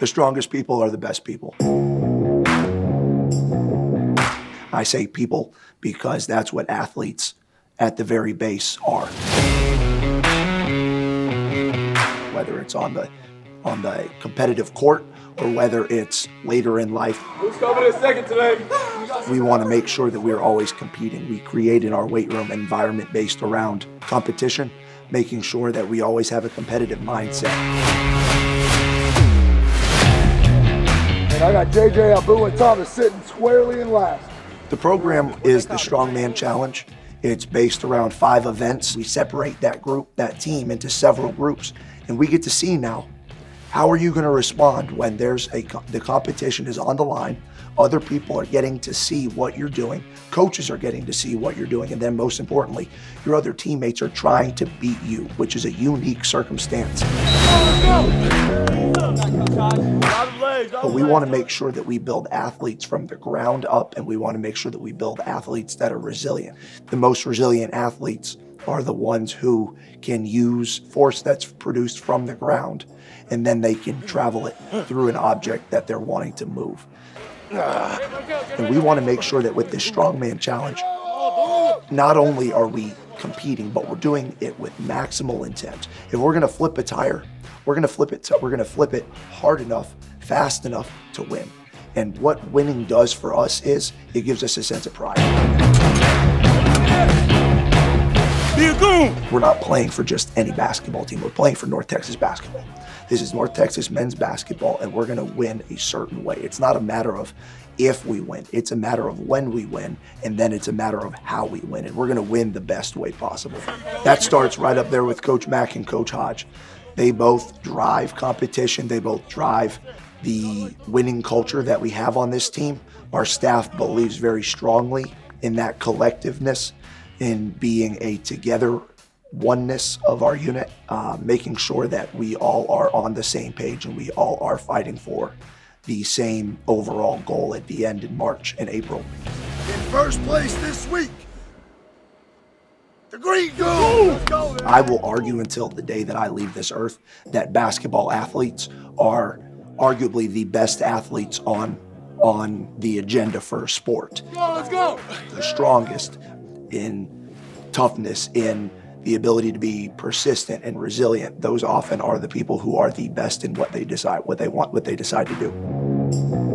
The strongest people are the best people. I say people because that's what athletes at the very base are. Whether it's on the on the competitive court or whether it's later in life. Who's coming in second today? We want to make sure that we're always competing. We create in our weight room environment based around competition, making sure that we always have a competitive mindset. And I got JJ Abu and Thomas sitting squarely in last. The program is the Strongman Challenge. It's based around five events. We separate that group, that team, into several groups, and we get to see now how are you going to respond when there's a the competition is on the line? Other people are getting to see what you're doing. Coaches are getting to see what you're doing, and then most importantly, your other teammates are trying to beat you, which is a unique circumstance. But we want to make sure that we build athletes from the ground up, and we want to make sure that we build athletes that are resilient. The most resilient athletes are the ones who can use force that's produced from the ground and then they can travel it through an object that they're wanting to move. And we want to make sure that with this strongman challenge, not only are we competing, but we're doing it with maximal intent. If we're going to flip a tire, we're going to flip it. We're going to flip it hard enough, fast enough to win. And what winning does for us is it gives us a sense of pride. We're not playing for just any basketball team. We're playing for North Texas basketball. This is North Texas men's basketball, and we're going to win a certain way. It's not a matter of if we win, it's a matter of when we win, and then it's a matter of how we win. And we're going to win the best way possible. That starts right up there with Coach Mack and Coach Hodge. They both drive competition, they both drive the winning culture that we have on this team. Our staff believes very strongly in that collectiveness, in being a together oneness of our unit, uh, making sure that we all are on the same page and we all are fighting for the same overall goal at the end in March and April. In first place this week, the Green Gold. I will argue until the day that I leave this earth that basketball athletes are arguably the best athletes on on the agenda for a sport. let's go. The strongest in toughness, in the ability to be persistent and resilient, those often are the people who are the best in what they decide, what they want, what they decide to do.